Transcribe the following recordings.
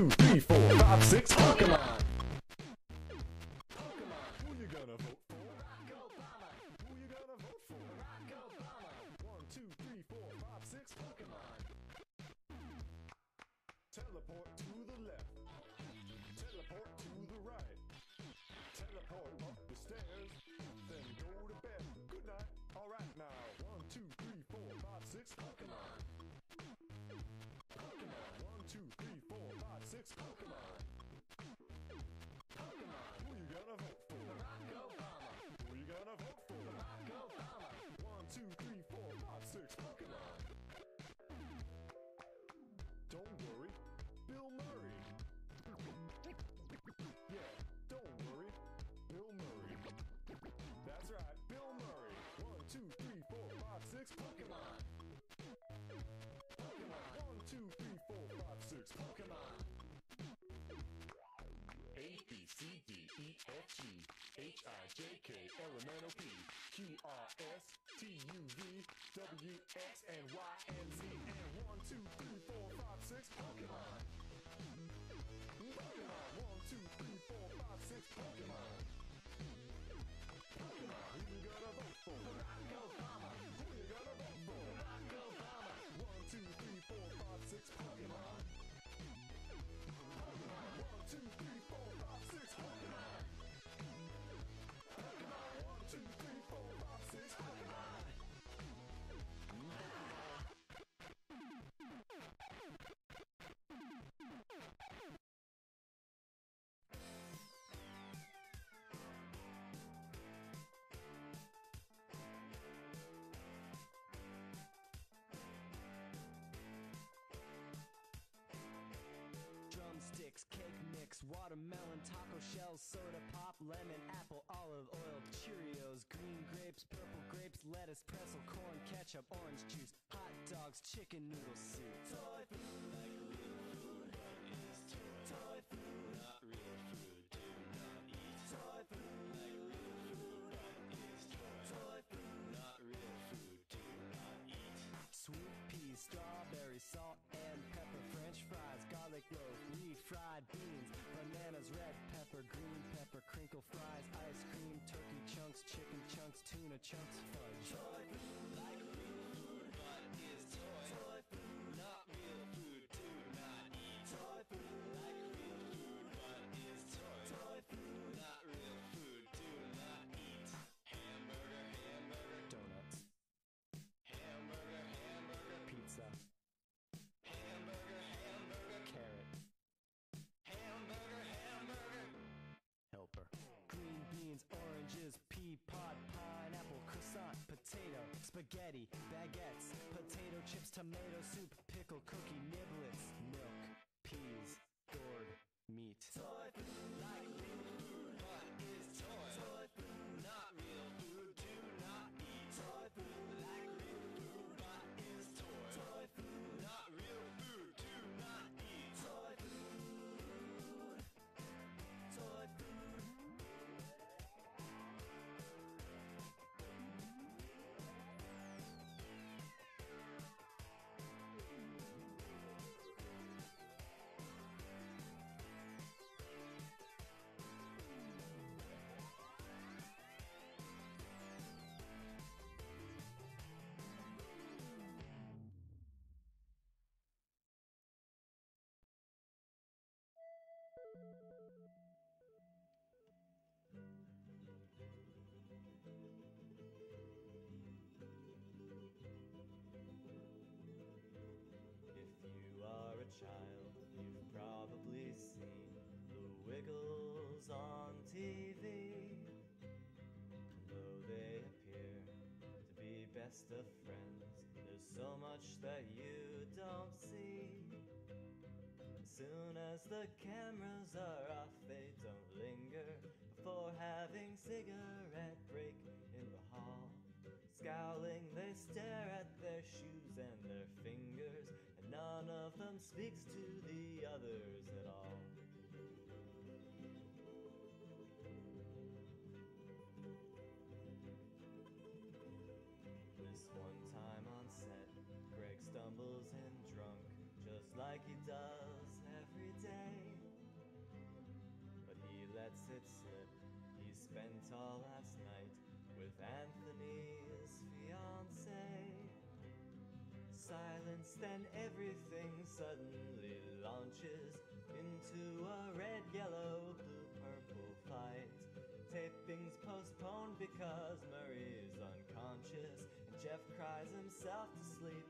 two, three, four, five, six, Pokemon. Pokemon. Who six, Pokemon. A, B, C, D, E, F, G, H, I, J, K, L, M, N, O, P, Q, R, S, T, U, V, W, X, and Y, and Z, and one, two, three, four, five, six, Pokemon. Pokemon. One, two, three, four, five, six, Pokemon. Pokemon. You gonna vote for? Watermelon, taco shells, soda pop, lemon, apple, olive oil, Cheerios, green grapes, purple grapes, lettuce, pretzel, corn, ketchup, orange juice, hot dogs, chicken noodle soup. Red pepper, green pepper, crinkle fries, ice cream, turkey chunks, chicken chunks, tuna chunks, spaghetti, baguettes, potato chips, tomato soup, pickle, cookie, niblets, on TV. Though they appear to be best of friends, there's so much that you don't see. As soon as the cameras are off, they don't linger before having cigarette break in the hall. Scowling, they stare at their shoes and their fingers, and none of them speaks to the Anthony's fiance. Silence, then everything suddenly launches into a red, yellow, blue, purple fight. Taping's postponed because Murray's unconscious, and Jeff cries himself to sleep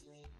sleep.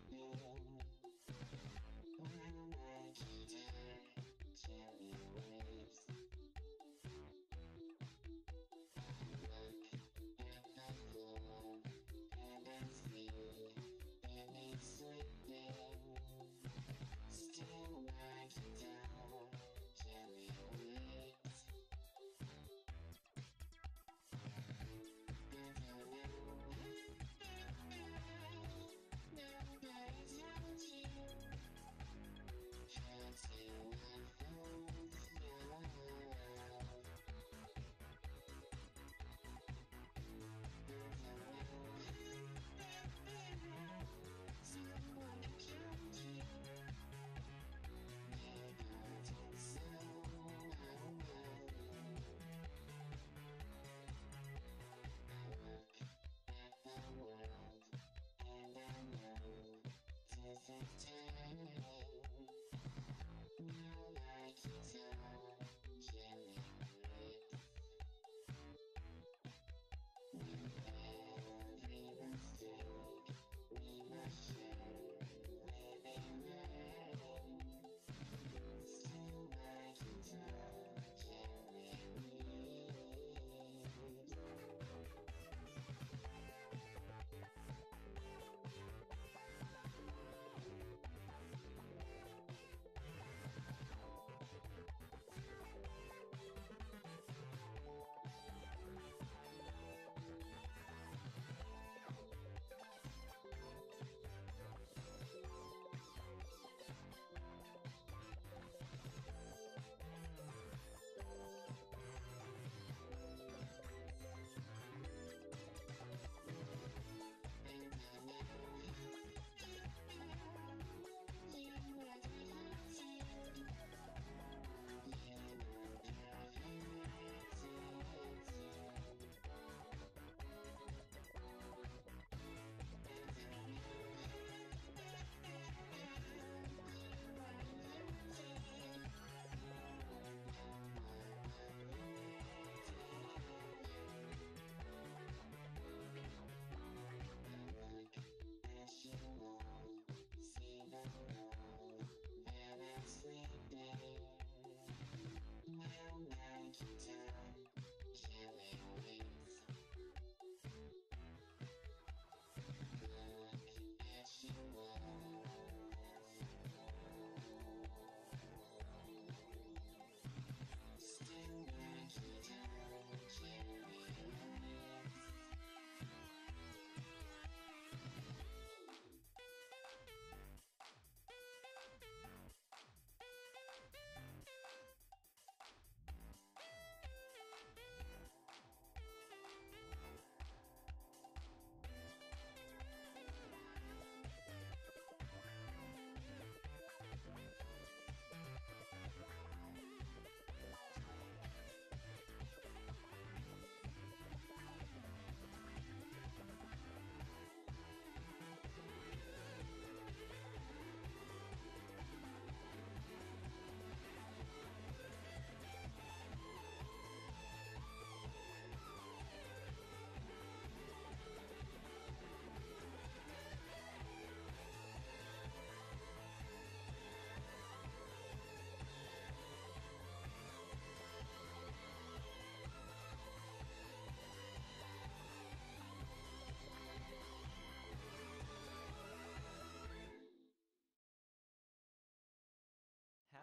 15.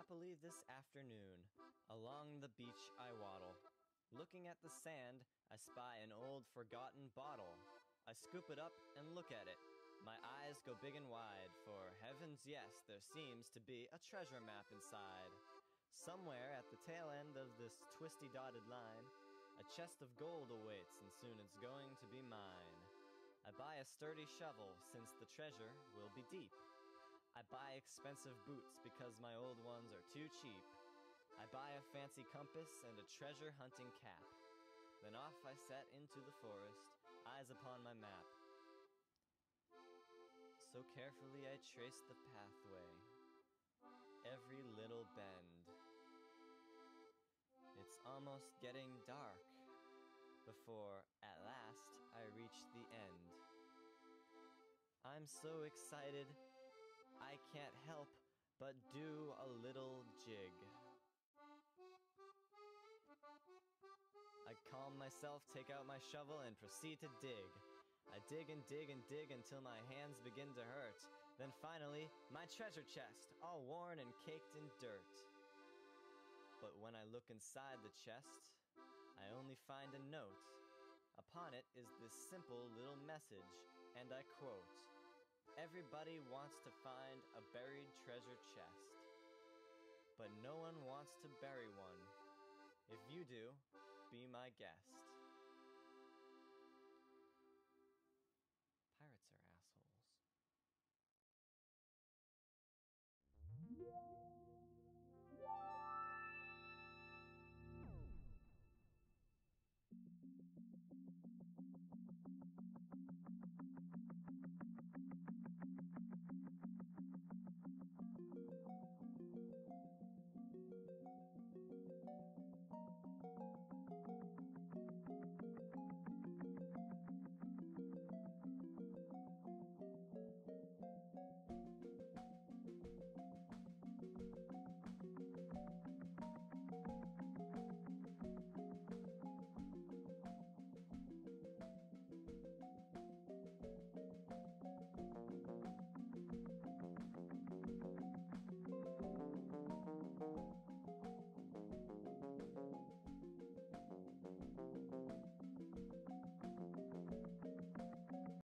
Happily this afternoon, along the beach I waddle. Looking at the sand, I spy an old forgotten bottle. I scoop it up and look at it. My eyes go big and wide, for heavens, yes, there seems to be a treasure map inside. Somewhere at the tail end of this twisty dotted line, a chest of gold awaits, and soon it's going to be mine. I buy a sturdy shovel, since the treasure will be deep. I buy expensive boots because my old ones are too cheap. I buy a fancy compass and a treasure hunting cap. Then off I set into the forest, eyes upon my map. So carefully I trace the pathway, every little bend. It's almost getting dark before, at last, I reach the end. I'm so excited, I can't help but do a little jig. I calm myself, take out my shovel, and proceed to dig. I dig and dig and dig until my hands begin to hurt. Then finally, my treasure chest, all worn and caked in dirt. But when I look inside the chest, I only find a note. Upon it is this simple little message, and I quote Everybody wants to find a buried treasure chest, but no one wants to bury one. If you do, be my guest.